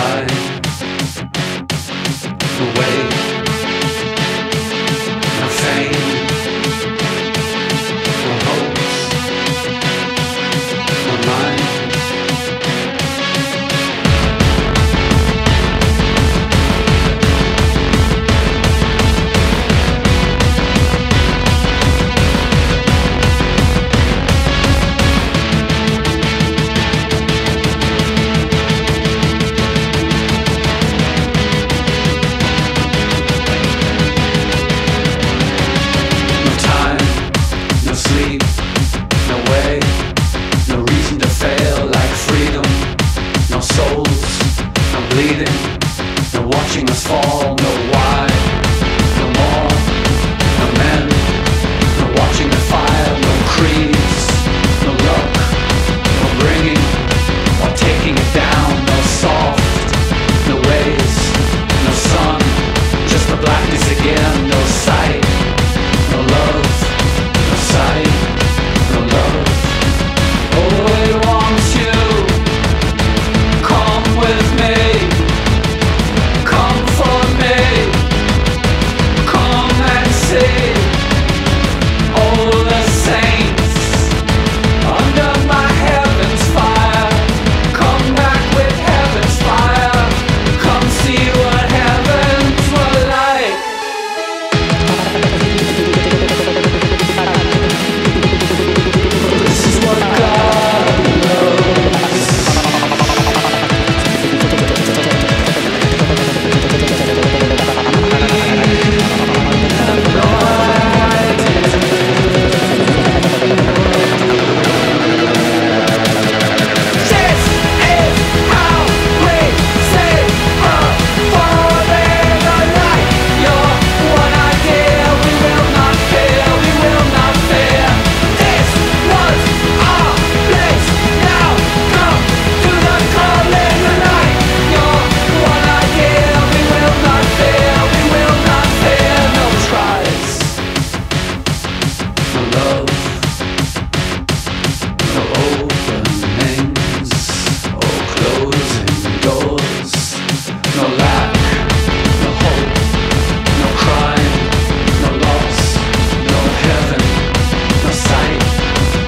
side breathing. They're watching us fall, no